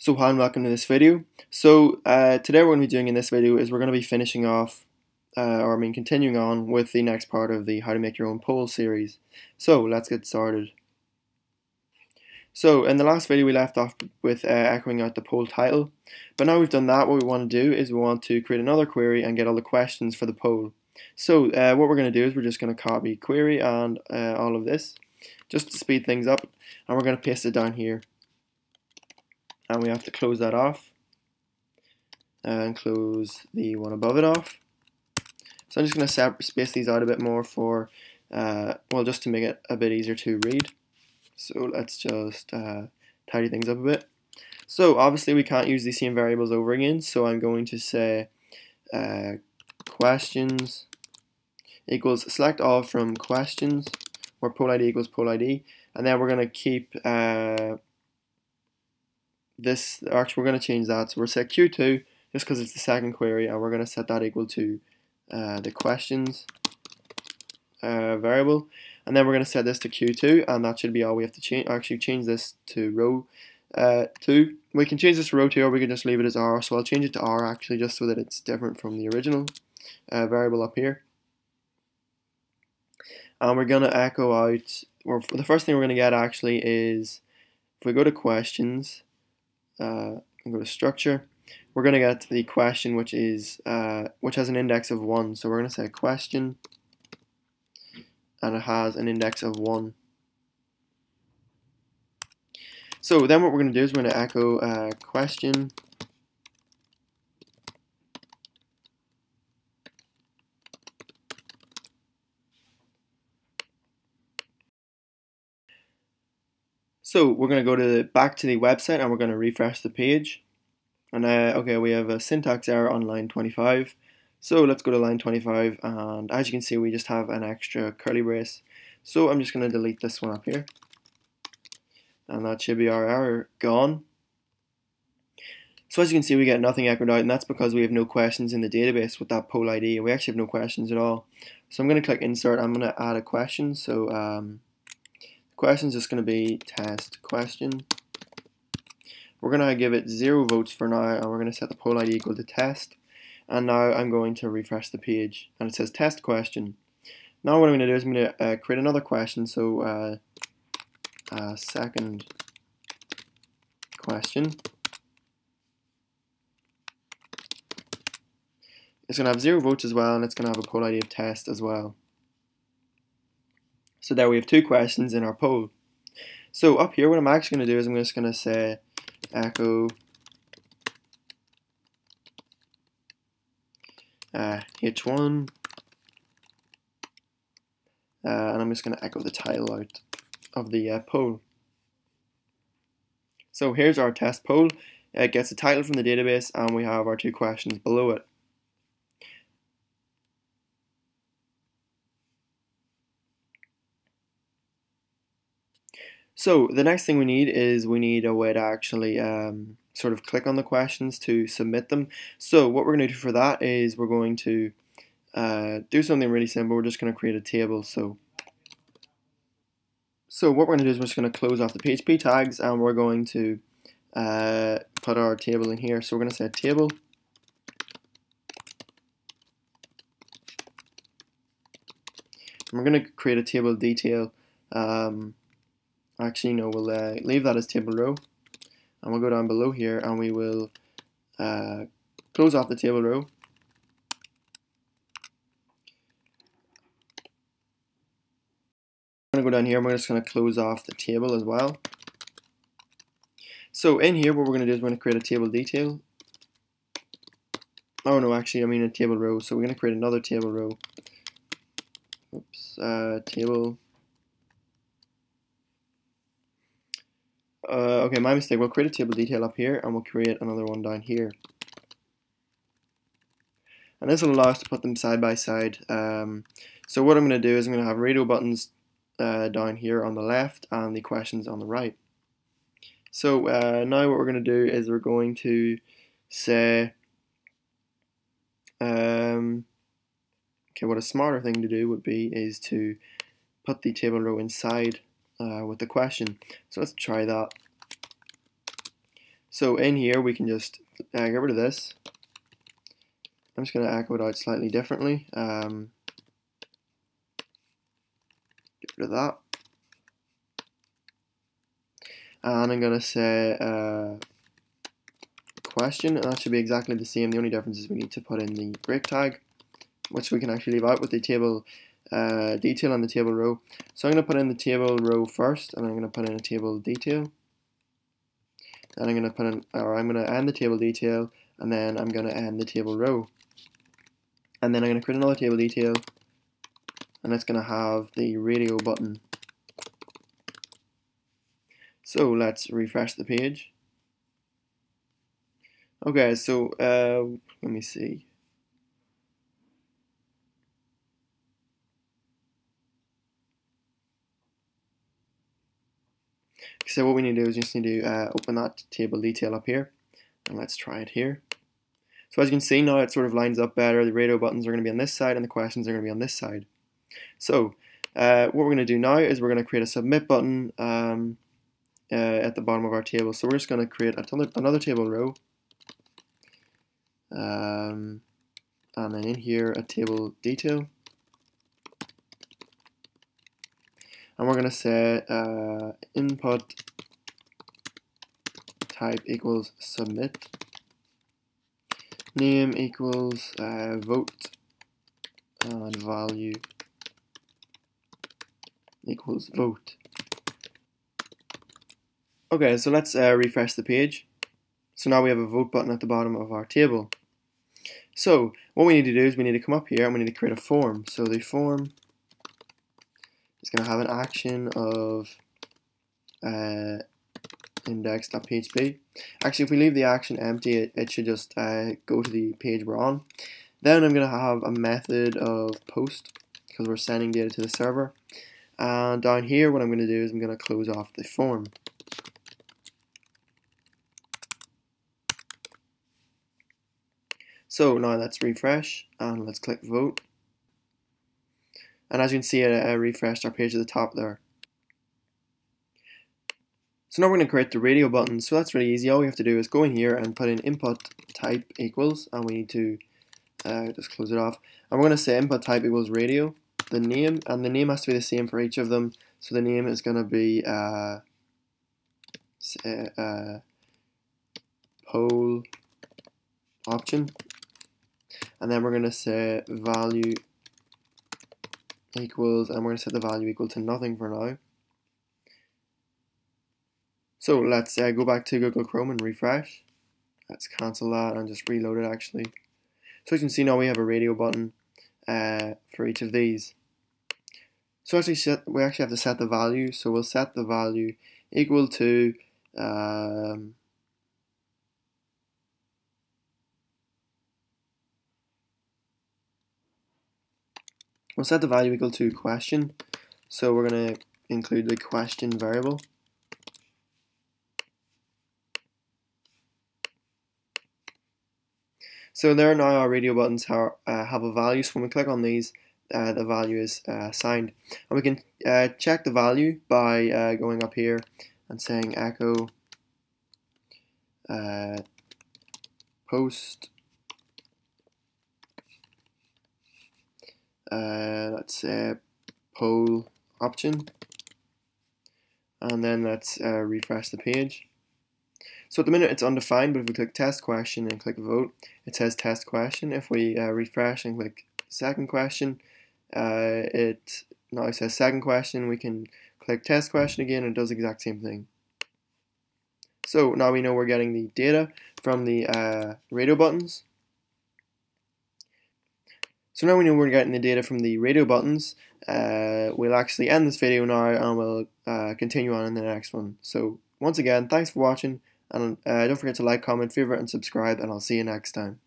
So hi and welcome to this video. So uh, today what we're going to be doing in this video is we're going to be finishing off, uh, or I mean continuing on with the next part of the how to make your own poll series. So let's get started. So in the last video we left off with uh, echoing out the poll title, but now we've done that what we want to do is we want to create another query and get all the questions for the poll. So uh, what we're going to do is we're just going to copy query and uh, all of this just to speed things up and we're going to paste it down here and we have to close that off and close the one above it off. So I'm just going to space these out a bit more for, uh, well, just to make it a bit easier to read. So let's just uh, tidy things up a bit. So obviously we can't use these same variables over again, so I'm going to say uh, questions equals select all from questions, where poll ID equals poll ID, and then we're going to keep uh, this, actually we're going to change that. So we're set Q2 just because it's the second query and we're going to set that equal to uh, the questions uh, variable. And then we're going to set this to Q2 and that should be all we have to change. Actually change this to row uh, 2. We can change this to row 2 or we can just leave it as R. So I'll change it to R actually just so that it's different from the original uh, variable up here. And we're going to echo out, or the first thing we're going to get actually is, if we go to questions, uh, and go to structure, we're going to get the question which is uh, which has an index of 1. So we're going to say question and it has an index of 1. So then what we're going to do is we're going to echo uh, question So we're going to go to back to the website and we're going to refresh the page. And uh, okay, we have a syntax error on line 25. So let's go to line 25 and as you can see we just have an extra curly brace. So I'm just going to delete this one up here. And that should be our error gone. So as you can see we get nothing echoed out and that's because we have no questions in the database with that poll ID. We actually have no questions at all. So I'm going to click insert, I'm going to add a question. So um, question is just going to be test question. We're going to give it zero votes for now and we're going to set the poll ID equal to test. And now I'm going to refresh the page and it says test question. Now what I'm going to do is I'm going to uh, create another question. So uh, uh, second question. It's going to have zero votes as well and it's going to have a poll ID of test as well. So there we have two questions in our poll. So up here, what I'm actually going to do is I'm just going to say echo uh, h1 uh, and I'm just going to echo the title out of the uh, poll. So here's our test poll. It gets a title from the database and we have our two questions below it. So the next thing we need is we need a way to actually um, sort of click on the questions to submit them. So what we're going to do for that is we're going to uh, do something really simple. We're just going to create a table. So so what we're going to do is we're just going to close off the PHP tags and we're going to uh, put our table in here. So we're going to say table. And we're going to create a table detail um, actually no we'll uh, leave that as table row. And we'll go down below here and we will uh, close off the table row. I'm going to go down here and we're just going to close off the table as well. So in here what we're going to do is we're going to create a table detail. Oh no actually I mean a table row. So we're going to create another table row. Oops uh, table Uh, okay, my mistake. We'll create a table detail up here and we'll create another one down here. And this will allow us to put them side by side. Um, so what I'm going to do is I'm going to have radio buttons uh, down here on the left and the questions on the right. So uh, now what we're going to do is we're going to say, um, okay, what a smarter thing to do would be is to put the table row inside uh, with the question. So let's try that. So in here we can just uh, get rid of this. I'm just going to echo it out slightly differently. Um, get rid of that. And I'm going to say uh, question, and that should be exactly the same. The only difference is we need to put in the break tag, which we can actually leave out with the table uh, detail on the table row. So I'm going to put in the table row first, and I'm going to put in a table detail. And I'm going to put in, or I'm going to end the table detail, and then I'm going to end the table row. And then I'm going to create another table detail, and it's going to have the radio button. So let's refresh the page. Okay, so uh, let me see. So what we need to do is just need to uh, open that table detail up here and let's try it here. So as you can see now it sort of lines up better. The radio buttons are going to be on this side and the questions are going to be on this side. So uh, what we're going to do now is we're going to create a submit button um, uh, at the bottom of our table. So we're just going to create another, another table row um, and then in here a table detail and we're going to say uh, input type equals submit. Name equals uh, vote. And value equals vote. Okay so let's uh, refresh the page. So now we have a vote button at the bottom of our table. So what we need to do is we need to come up here and we need to create a form. So the form it's going to have an action of uh, index.php. Actually, if we leave the action empty, it, it should just uh, go to the page we're on. Then I'm going to have a method of post because we're sending data to the server. And down here, what I'm going to do is I'm going to close off the form. So now let's refresh and let's click vote. And as you can see, it uh, refreshed our page at the top there. So now we're going to create the radio button. So that's really easy. All we have to do is go in here and put in input type equals, and we need to uh, just close it off. And we're going to say input type equals radio, the name, and the name has to be the same for each of them. So the name is going to be uh, uh, poll option, and then we're going to say value equals, and we're going to set the value equal to nothing for now. So let's uh, go back to Google Chrome and refresh. Let's cancel that and just reload it actually. So you can see now we have a radio button uh, for each of these. So actually set, we actually have to set the value. So we'll set the value equal to um, We'll set the value equal to question. So we're going to include the question variable. So there now our radio buttons have, uh, have a value. So when we click on these, uh, the value is uh. And we can uh, check the value by uh, going up here and saying echo uh, post uh, let's say poll option. And then let's uh, refresh the page. So at the minute it's undefined but if we click test question and click vote it says test question. If we uh, refresh and click second question uh, it now says second question. We can click test question again. And it does the exact same thing. So now we know we're getting the data from the uh, radio buttons so now we know we're getting the data from the radio buttons. Uh, we'll actually end this video now and we'll uh, continue on in the next one. So once again, thanks for watching and uh, don't forget to like, comment, favorite and subscribe and I'll see you next time.